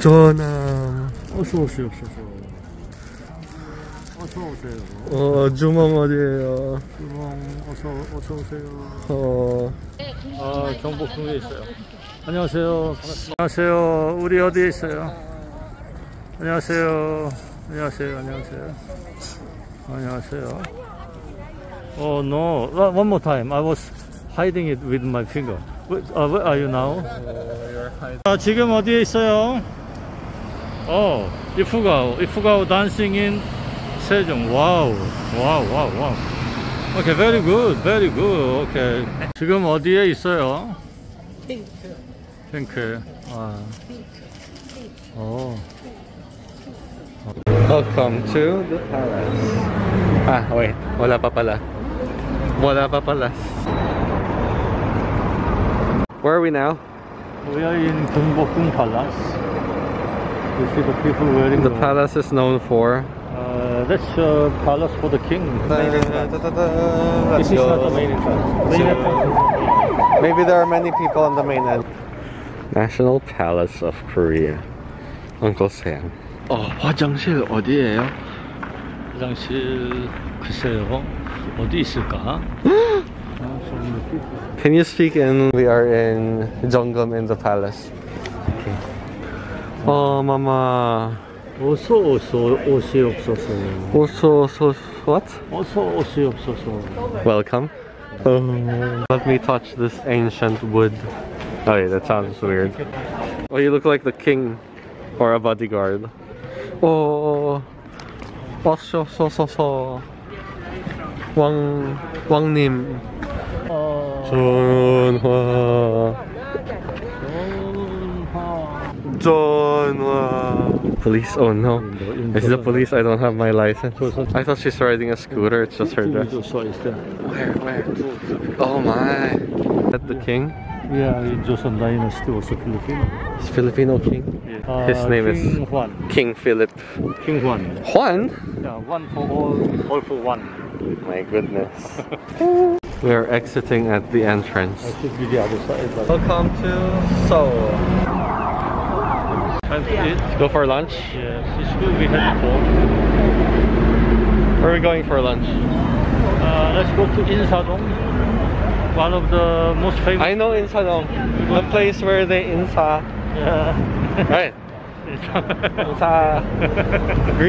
전함. 어서 오세요, 어서 오세요. 어서 오세요. 어, 주먹 어디에요? 주몽 어서 어서 오세요. 어, 아 경복궁에 있어요. 안녕하세요. 안녕하세요. 우리 어디에 있어요? 안녕하세요. 안녕하세요. 안녕하세요. 안녕하세요. Oh no! One more time. I was hiding it with my finger. Where, uh, where are you now? 아, 지금 어디에 있어요? 어, 이프가오. 이프가오 dancing in 세종. 와우. 와우, 와우, 와우. Okay, very good, very good. Okay. 지금 어디에 있어요? 핑크. 핑크. 아. 어. welcome to the palace. Ah, wait. Wala pa pala. Wala pa pala. Where are we now? We are in Gyeongbokgung Palace. You see the people wearing The palace is known for. Uh, that's uh, palace for the king. Main entrance. Let's This is not the go. main entrance. Main entrance. Maybe there are many people on the main end. National Palace of Korea. Uncle Sam. 어, 화장실 어디예요? 화장실 글쎄요 어디 있을까? Can you speak in? We are in Jongam in the palace. Okay. Oh, mama. 어서 어서 오시옵소서. Also, so what? 어서 오시옵소서. Welcome. Oh, let me touch this ancient wood. Oh, yeah, that sounds weird. Oh, you look like the king or a bodyguard. Oh, oh, so so so so. Wang Wangnim. 어, 전화. Uh, police, oh no. This is the police, I don't have my license. I thought she's riding a scooter, it's just her dress. Where, where? Oh my. Is that the king? Yeah, Jose Andainas was a Filipino. He's Filipino king? Yeah. His uh, name king is Juan. King Philip. King Juan. Juan? Yeah, one for all, all for one. My goodness. we are exiting at the entrance. I should be the other side. But... Welcome to Seoul time to eat. Go for lunch? Yes, it's good. We had before. Where are we going for lunch? Uh, let's go to Insadong. One of the most famous. I know Insadong. The place where they insa. Yeah. Right. Insa. Green.